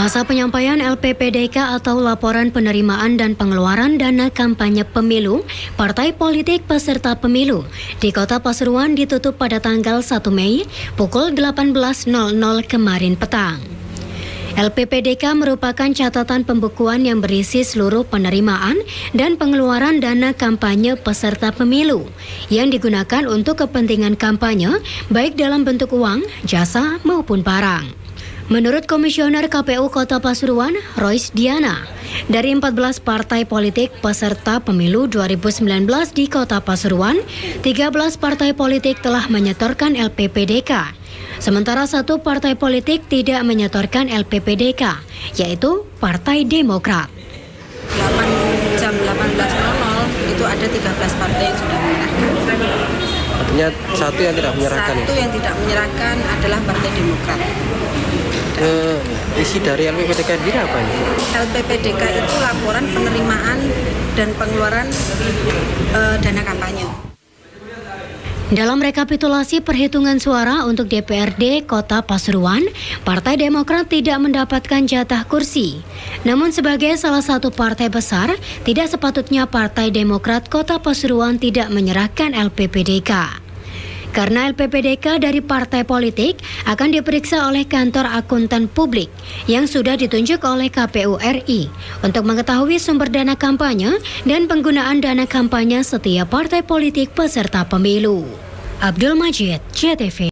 Masa penyampaian LPPDK atau Laporan Penerimaan dan Pengeluaran Dana Kampanye Pemilu Partai Politik Peserta Pemilu di Kota Pasuruan ditutup pada tanggal 1 Mei pukul 18.00 kemarin petang. LPPDK merupakan catatan pembukuan yang berisi seluruh penerimaan dan pengeluaran dana kampanye peserta pemilu yang digunakan untuk kepentingan kampanye baik dalam bentuk uang, jasa maupun barang. Menurut Komisioner KPU Kota Pasuruan, Royce Diana, dari 14 partai politik peserta pemilu 2019 di Kota Pasuruan, 13 partai politik telah menyetorkan LPPDK. Sementara satu partai politik tidak menyetorkan LPPDK, yaitu Partai Demokrat. 8 jam 18.00 itu ada 13 partai yang sudah menyerahkan. Artinya satu yang tidak menyerahkan. Satu yang tidak menyerahkan adalah Partai Demokrat. Eh, isi dari LPPDK sendiri apa ini? LPPDK itu laporan penerimaan dan pengeluaran eh, dana kampanye. Dalam rekapitulasi perhitungan suara untuk DPRD Kota Pasuruan, Partai Demokrat tidak mendapatkan jatah kursi. Namun sebagai salah satu partai besar, tidak sepatutnya Partai Demokrat Kota Pasuruan tidak menyerahkan LPPDK. Karena LPPDK dari partai politik akan diperiksa oleh kantor akuntan publik yang sudah ditunjuk oleh KPU RI untuk mengetahui sumber dana kampanye dan penggunaan dana kampanye setiap partai politik peserta pemilu. Abdul Majid, JTV.